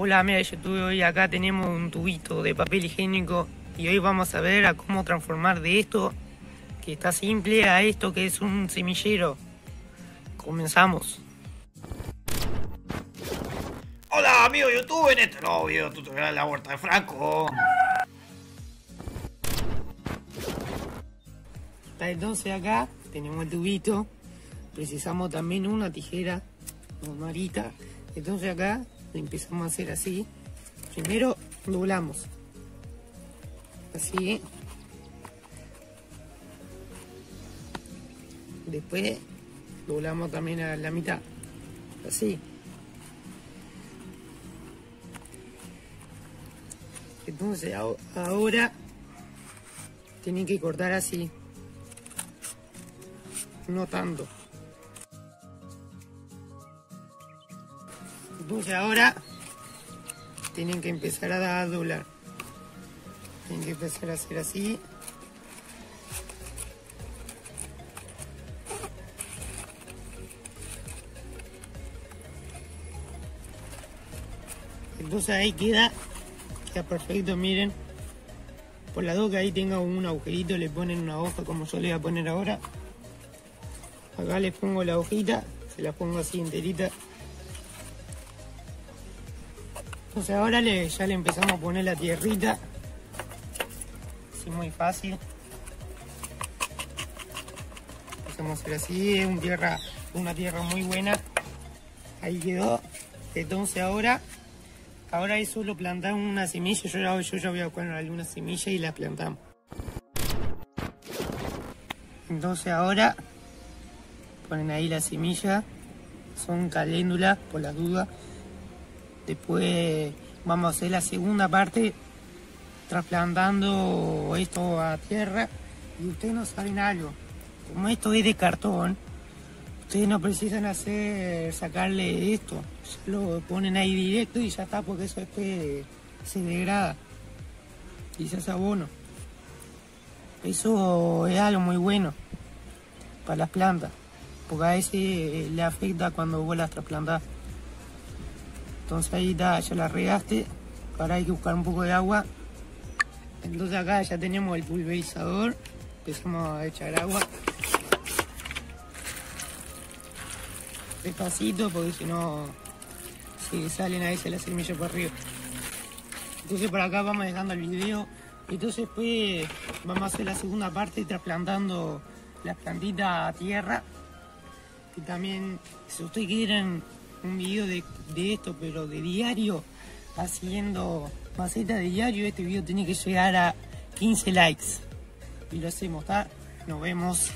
Hola de YouTube, hoy acá tenemos un tubito de papel higiénico y hoy vamos a ver a cómo transformar de esto, que está simple, a esto que es un semillero. Comenzamos. Hola amigo de YouTube, en este nuevo video tutorial de la huerta de Franco. Entonces acá tenemos el tubito, precisamos también una tijera normalita. Entonces acá empezamos a hacer así. Primero doblamos. Así. Después doblamos también a la mitad. Así. Entonces ahora tienen que cortar así. No tanto. Entonces ahora tienen que empezar a doblar. Tienen que empezar a hacer así. Entonces ahí queda, queda perfecto, miren. Por la dos que ahí tenga un agujerito, le ponen una hoja como yo le voy a poner ahora. Acá les pongo la hojita, se la pongo así enterita. Entonces ahora le, ya le empezamos a poner la tierrita. Así muy fácil. Empezamos a hacer así, es una tierra muy buena. Ahí quedó. Entonces ahora, ahora es solo plantar una semilla. Yo ya, yo ya voy a poner alguna semilla y la plantamos. Entonces ahora ponen ahí la semilla. Son caléndulas por las dudas. Después vamos a hacer la segunda parte trasplantando esto a tierra y ustedes no saben algo. Como esto es de cartón, ustedes no precisan hacer sacarle esto, lo ponen ahí directo y ya está porque eso se degrada y se hace abono. Eso es algo muy bueno para las plantas, porque a ese le afecta cuando vos las. Entonces ahí ya la regaste. Ahora hay que buscar un poco de agua. Entonces acá ya tenemos el pulverizador. Empezamos a echar agua. Despacito porque si no se salen a veces las semillas por arriba. Entonces por acá vamos dejando el video. Entonces después vamos a hacer la segunda parte trasplantando las plantitas a tierra. Y también si ustedes quieren un video de, esto, pero de diario, haciendo maceta de diario, este video tiene que llegar a 15 likes. Y lo hacemos, ¿está? Nos vemos.